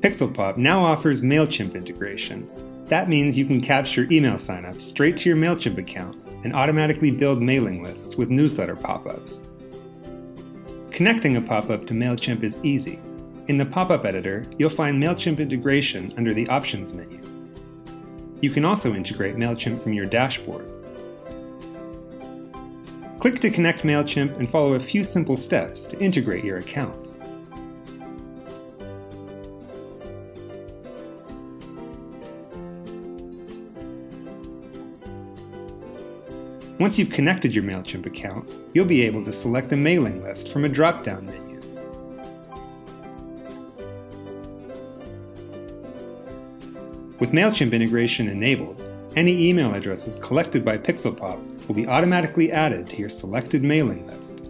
Pixelpop now offers MailChimp integration. That means you can capture email signups straight to your MailChimp account and automatically build mailing lists with newsletter pop ups. Connecting a pop up to MailChimp is easy. In the pop up editor, you'll find MailChimp integration under the Options menu. You can also integrate MailChimp from your dashboard. Click to connect MailChimp and follow a few simple steps to integrate your accounts. Once you've connected your MailChimp account, you'll be able to select a mailing list from a drop-down menu. With MailChimp integration enabled, any email addresses collected by Pixelpop will be automatically added to your selected mailing list.